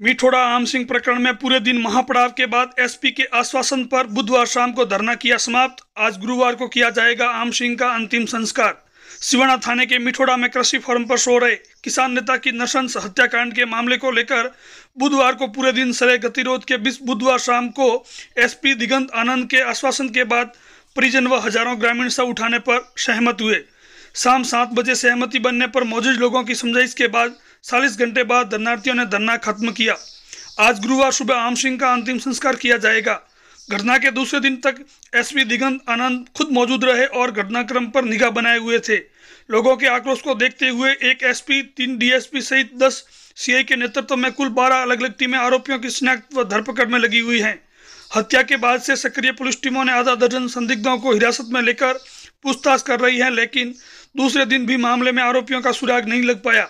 मिठोड़ा आम सिंह प्रकरण में पूरे दिन महापड़ाव के बाद एसपी के आश्वासन पर बुधवार शाम को धरना किया समाप्त। आज गुरुवार को किया जाएगा आम सिंह का अंतिम संस्कार। सिवाना थाने के मिठोड़ा में कृषि फॉर्म पर सो रहे किसान नेता की नशंस हत्याकांड के मामले को लेकर बुधवार को पूरे दिन सरे गतिरोध के बीच बुधवार शाम को एसपी दिगंत आनंद के आश्वासन के बाद परिजन व हज़ारों ग्रामीण सब उठाने पर सहमत हुए। शाम सात बजे सहमति बनने पर मौजूद लोगों की समझाइश के बाद चालीस घंटे बाद धरनार्थियों ने धरना खत्म किया। आज गुरुवार सुबह आम सिंह का अंतिम संस्कार किया जाएगा। घटना के दूसरे दिन तक एसपी दिगंत आनंद खुद मौजूद रहे और घटनाक्रम पर निगाह बनाए हुए थे। लोगों के आक्रोश को देखते हुए एक एसपी, तीन डीएसपी सहित दस सीआई के नेतृत्व में कुल बारह अलग अलग टीमें आरोपियों की शिनाख्त व धरपकड़ में लगी हुई हैं। हत्या के बाद से सक्रिय पुलिस टीमों ने आधा दर्जन संदिग्धों को हिरासत में लेकर पूछताछ कर रही है, लेकिन दूसरे दिन भी मामले में आरोपियों का सुराग नहीं लग पाया।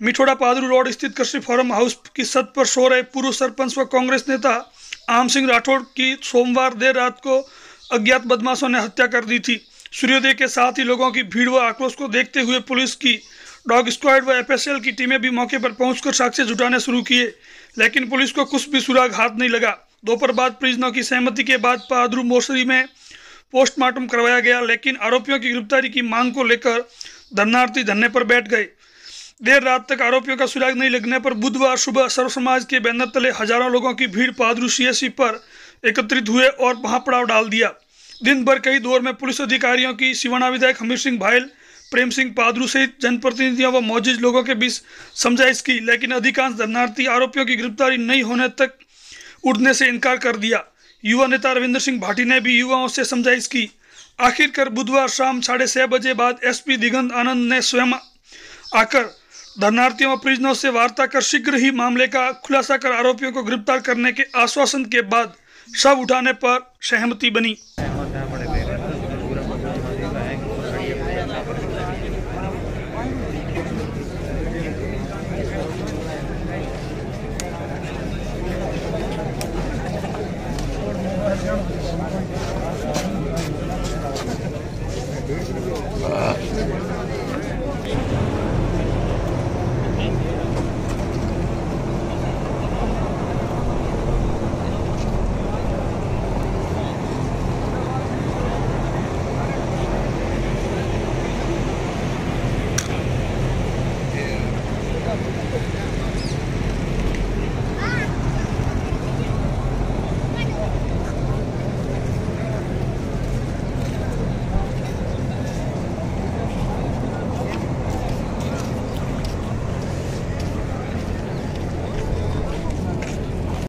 मिठोड़ा पादरू रोड स्थित कृषि फार्म हाउस की छत पर सो रहे पूर्व सरपंच व कांग्रेस नेता आम सिंह राठौड़ की सोमवार देर रात को अज्ञात बदमाशों ने हत्या कर दी थी। सूर्योदय के साथ ही लोगों की भीड़ व आक्रोश को देखते हुए पुलिस की डॉग स्क्वाड व एफएसएल की टीमें भी मौके पर पहुंचकर साक्ष्य जुटाने शुरू किए, लेकिन पुलिस को कुछ भी सुराग हाथ नहीं लगा। दोपहर बाद परिजनों की सहमति के बाद पादरू मोसरी में पोस्टमार्टम करवाया गया, लेकिन आरोपियों की गिरफ्तारी की मांग को लेकर धरनार्थी धरने पर बैठ गए। देर रात तक आरोपियों का सुराग नहीं लगने पर बुधवार सुबह सर्व समाज के बैनर तले हज़ारों लोगों की भीड़ पादरू सीएससी पर एकत्रित हुए और महापड़ाव डाल दिया। दिन भर कई दौर में पुलिस अधिकारियों की सिवाना विधायक हमीर सिंह भाईल प्रेम सिंह पादरू सहित जनप्रतिनिधियों व मौजूद लोगों के बीच समझाइश की, लेकिन अधिकांश धरनार्थी आरोपियों की गिरफ्तारी नहीं होने तक उठने से इनकार कर दिया। युवा नेता रविंद्र सिंह भाटी ने भी युवाओं से समझाइश की। आखिरकार बुधवार शाम साढ़े बजे बाद एसपी दिगंत आनंद ने स्वयं आकर धरनार्थियों व परिजनों से वार्ता कर शीघ्र ही मामले का खुलासा कर आरोपियों को गिरफ़्तार करने के आश्वासन के बाद शव उठाने पर सहमति बनी।